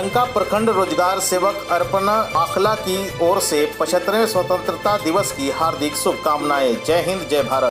लंका प्रखंड रोज़गार सेवक अर्पणा आखला की ओर से पचहत्तरवें स्वतंत्रता दिवस की हार्दिक शुभकामनाएँ। जय हिंद, जय भारत।